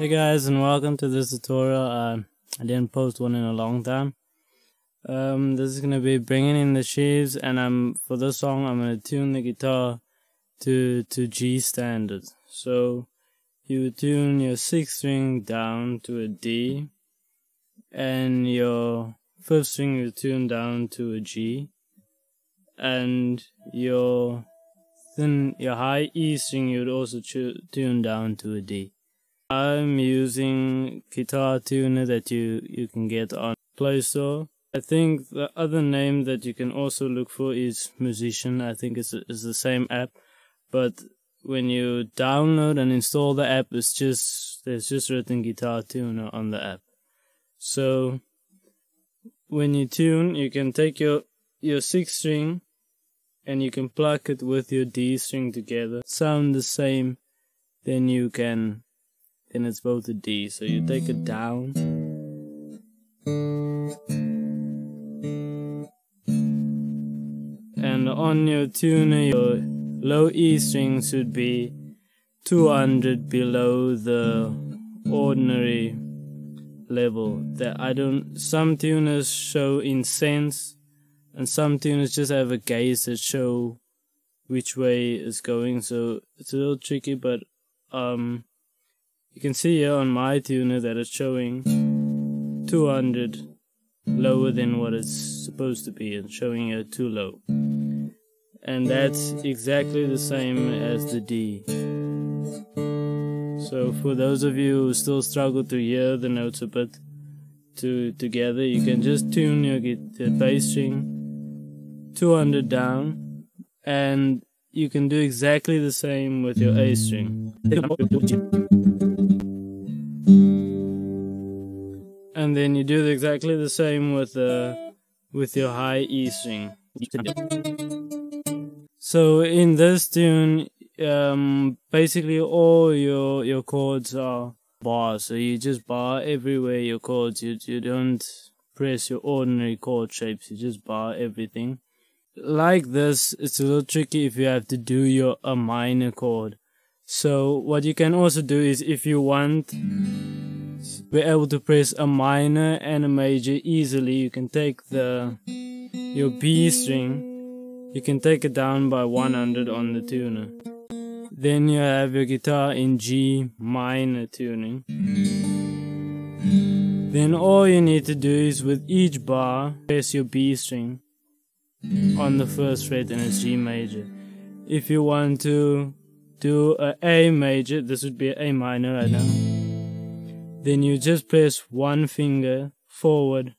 Hey guys and welcome to this tutorial. Uh, I didn't post one in a long time. Um, this is gonna be bringing in the sheaves and I'm for this song I'm gonna tune the guitar to to G standard. So you tune your sixth string down to a D and your fifth string you tune down to a G and your then your high E string you'd also tune down to a D. I'm using guitar tuner that you, you can get on Play Store. I think the other name that you can also look for is Musician. I think it's, it's the same app, but when you download and install the app, it's just, there's just written guitar tuner on the app. So when you tune, you can take your, your six string and you can pluck it with your D string together. Sound the same, then you can then it's both a D. So you take it down. And on your tuner, your low E string should be 200 below the ordinary level. That I don't. Some tuners show in cents, and some tuners just have a gauge that show which way is going. So it's a little tricky, but um, you can see here on my tuner that it's showing 200 lower than what it's supposed to be and showing it too low. And that's exactly the same as the D. So for those of you who still struggle to hear the notes a bit to together, you can just tune your bass string 200 down and you can do exactly the same with your A string and then you do exactly the same with uh, with your high E string. So in this tune, um, basically all your your chords are bar, So you just bar everywhere your chords. You you don't press your ordinary chord shapes. You just bar everything. Like this, it's a little tricky if you have to do your a minor chord. So what you can also do is if you want be able to press a minor and a major easily. You can take the your B string, you can take it down by 100 on the tuner. Then you have your guitar in G minor tuning. Then all you need to do is with each bar, press your B string on the first fret and it's G major. If you want to do a A major, this would be A minor right now. Then you just press one finger forward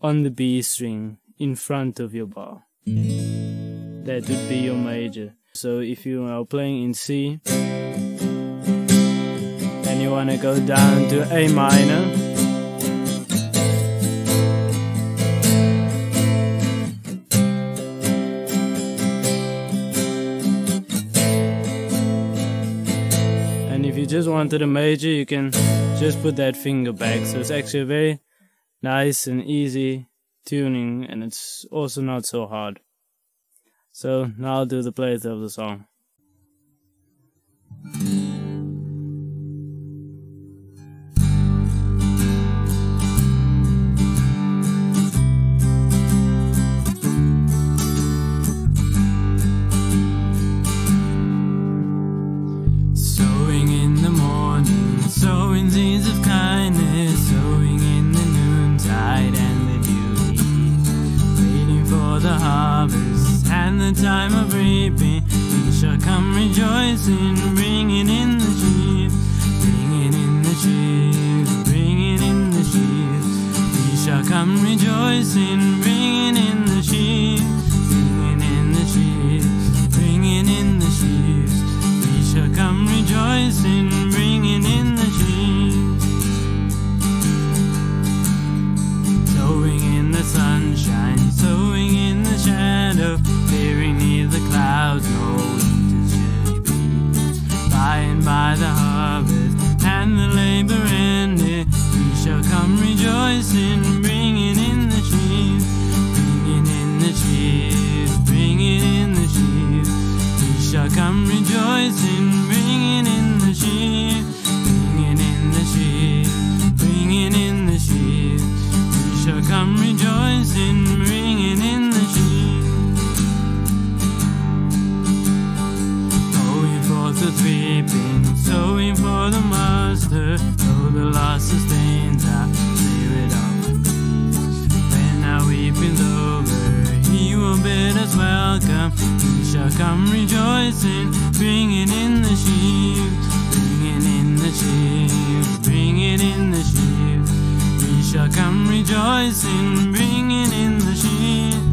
on the B string in front of your bar. That would be your major. So if you are playing in C and you want to go down to A minor, and if you just wanted a major you can just put that finger back. So it's actually a very nice and easy tuning and it's also not so hard. So now I'll do the playthrough of the song. The time of reaping, we shall come rejoicing, bringing in the sheaves, bringing in the sheaves, bringing in the sheaves. We shall come rejoicing, listen, bringing in the sheep, bringing in the sheep, bringing in the sheep. He shall come rejoicing, bringing in the sheep, bringing in the sheep, bringing in the sheep. He shall come rejoicing, bringing in the sheep. Going forth the three pins, sowing for the mile. welcome. You shall come rejoicing, bringing in the sheep, bringing in the sheep, bringing in the sheep. We shall come rejoicing, bringing in the sheep.